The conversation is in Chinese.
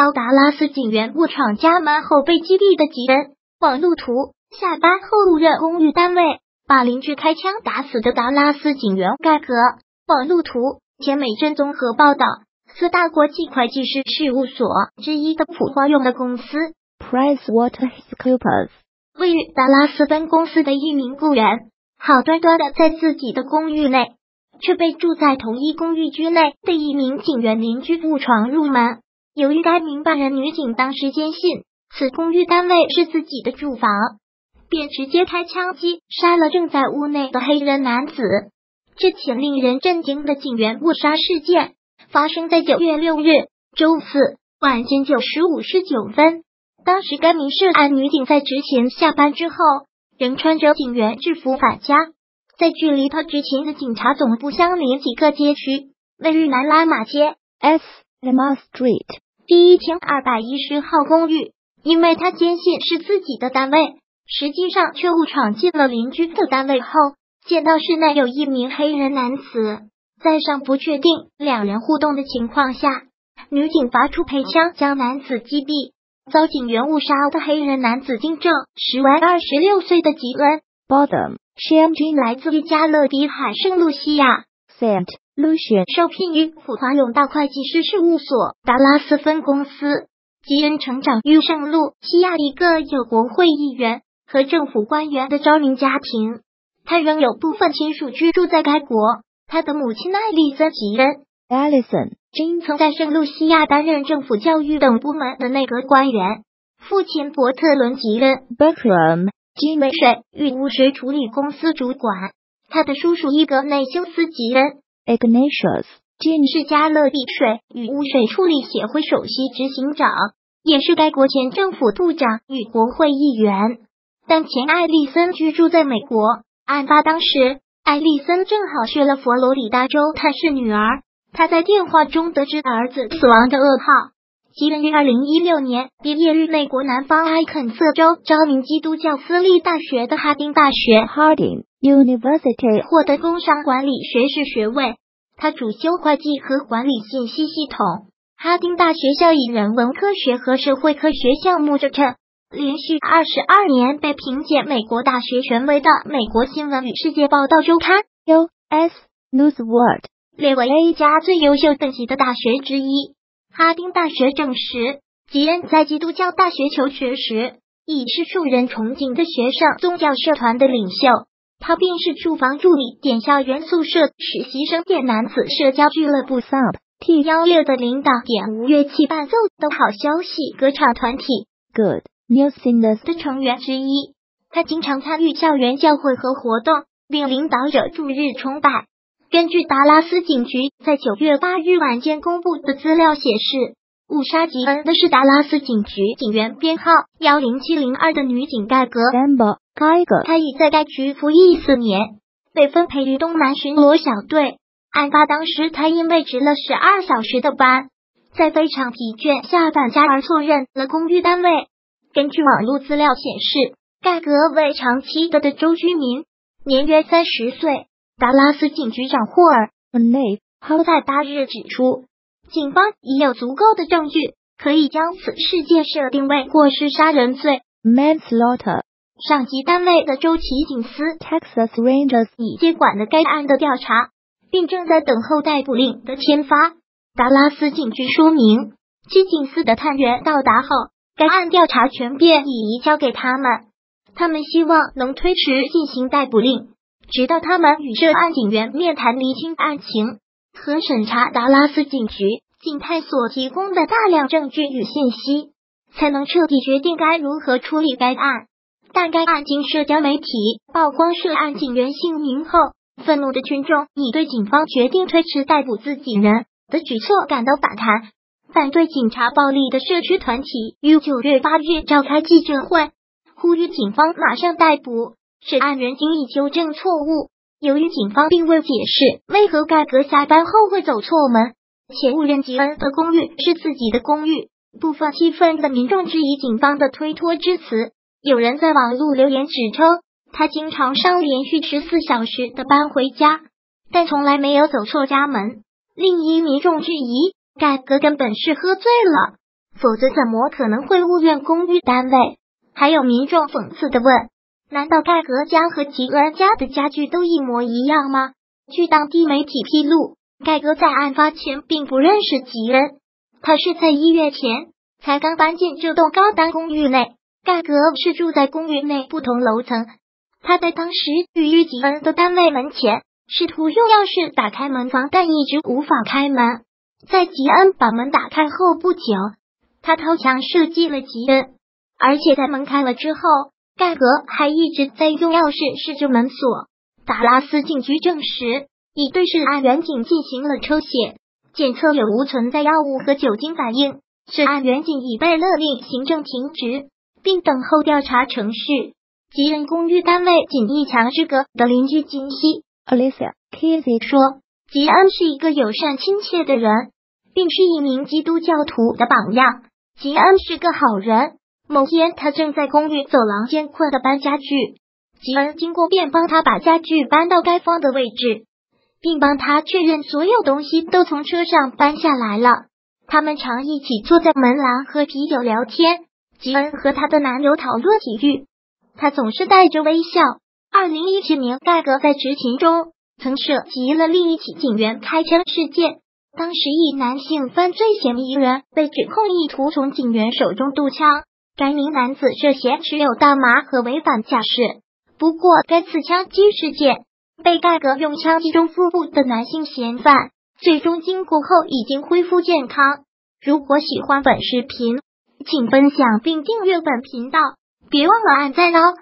遭达拉斯警员误闯家门后被击毙的吉恩。网路图下班后误入公寓单位，把邻居开枪打死的达拉斯警员盖格。网路图前美珍综合报道，四大国际会计师事务所之一的普华永的公司 PricewaterhouseCoopers 位于达拉斯分公司的一名雇员，好端端的在自己的公寓内，却被住在同一公寓区内的一名警员邻居误闯入门。由于该名办人女警当时坚信此公寓单位是自己的住房，便直接开枪击杀了正在屋内的黑人男子。这起令人震惊的警员误杀事件发生在九月六日周四晚间九时五十分。当时，该名涉案女警在执勤下班之后，仍穿着警员制服返家，在距离他执勤的警察总部相邻几个街区，位于南拉马街 S Lama Street 第一千二百一十号公寓。因为他坚信是自己的单位，实际上却误闯进了邻居的单位后，见到室内有一名黑人男子，在尚不确定两人互动的情况下，女警拔出配枪将男子击毙。遭警员误杀的黑人男子金正实为二十六岁的吉恩 Bottom Sham 君，来自于加勒比海圣露西亚 Saint Lucia，受聘于普华永道会计师事务所达拉斯分公司。吉恩成长于圣路西亚一个有国会议员和政府官员的昭明家庭，他仍有部分亲属居住在该国。他的母亲艾丽森·吉恩 Alison。金曾在圣路西亚担任政府教育等部门的内阁官员。父亲伯特伦·吉恩 （Bertram） 金为水与污水处理公司主管。他的叔叔伊格内修斯·吉恩 （Ignatius） 金是加勒比水与污水处理协会首席执行长，也是该国前政府部长与国会议员。当前艾丽森居住在美国。案发当时，艾丽森正好去了佛罗里达州探视女儿。他在电话中得知儿子死亡的噩耗。吉恩于二零一六年毕业于美国南方埃肯色州昭明基督教私立大学的哈丁大学 （Harding University），获得工商管理学士学位。他主修会计和管理信息系统。哈丁大学校以人文科学和社会科学项目著称，连续二十二年被评选美国大学权威的《美国新闻与世界报道周刊》（U.S. News World）。列为 A 加最优秀等级的大学之一。哈丁大学证实，吉恩在基督教大学求学时，已是受人崇敬的学生宗教社团的领袖。他便是住房助理点校园宿舍实习生点男子社交俱乐部 Sub T 幺六的领导点无乐器伴奏的好消息歌唱团体 Good News Singers 的成员之一。他经常参与校园教会和活动，并领导者驻日崇拜。根据达拉斯警局在九月八日晚间公布的资料显示，误杀吉恩的是达拉斯警局警员编号幺零七零二的女警盖格 Amber。盖格，他已在该局服役四年，被分配于东南巡逻小队。案发当时，他因为值了十二小时的班，在非常疲倦下返家而错认了公寓单位。根据网络资料显示，盖格为长期的的州居民，年约三十岁。达拉斯警局长霍尔· n a 在八日指出，警方已有足够的证据，可以将此事件设定为过失杀人罪 （manslaughter）。上级单位的州旗警司 （Texas Rangers） 已接管了该案的调查，并正在等候逮捕令的签发。达拉斯警局说明，基警司的探员到达后，该案调查权便已移交给他们，他们希望能推迟进行逮捕令。直到他们与涉案警员面谈厘清案情和审查达拉斯警局警探所提供的大量证据与信息，才能彻底决定该如何处理该案。但该案经社交媒体曝光涉案警员姓名后，愤怒的群众已对警方决定推迟逮捕自己人的举措感到反弹。反对警察暴力的社区团体于九月八日召开记者会，呼吁警方马上逮捕。涉案人经已纠正错误。由于警方并未解释为何盖格下班后会走错门，且误认吉恩的公寓是自己的公寓，部分气愤的民众质疑警方的推脱之词。有人在网络留言指称，他经常上连续十四小时的班回家，但从来没有走错家门。另一民众质疑，盖格根本是喝醉了。否则怎么可能会误认公寓单位？还有民众讽刺的问：难道盖格家和吉恩家的家具都一模一样吗？据当地媒体披露，盖格在案发前并不认识吉恩，他是在一月前才刚搬进这栋高档公寓内。盖格是住在公寓内不同楼层，他在当时与吉恩的单位门前，试图用钥匙打开门房，但一直无法开门。在吉恩把门打开后不久，他掏枪射击了吉恩，而且在门开了之后，盖格还一直在用钥匙试着门锁。达拉斯警局证实，已对涉案员警进行了抽血检测，有无存在药物和酒精反应。涉案员警已被勒令行政停职，并等候调查程序。吉恩公寓单位仅一墙之隔的邻居金希 Alicia Kizzy 说。吉恩是一个友善亲切的人，并是一名基督教徒的榜样。吉恩是个好人。某天，他正在公寓走廊间困的搬家具，吉恩经过便帮他把家具搬到该方的位置，并帮他确认所有东西都从车上搬下来了。他们常一起坐在门廊喝啤酒聊天。吉恩和她的男友讨论体育，他总是带着微笑。二零一七年，盖格在执勤中。曾涉及了另一起警员开枪事件，当时一男性犯罪嫌疑人被指控意图从警员手中渡枪，该名男子涉嫌持有大麻和违反驾驶。不过，该次枪击事件被盖格用枪击中腹部的男性嫌犯，最终经过后已经恢复健康。如果喜欢本视频，请分享并订阅本频道，别忘了按赞哦。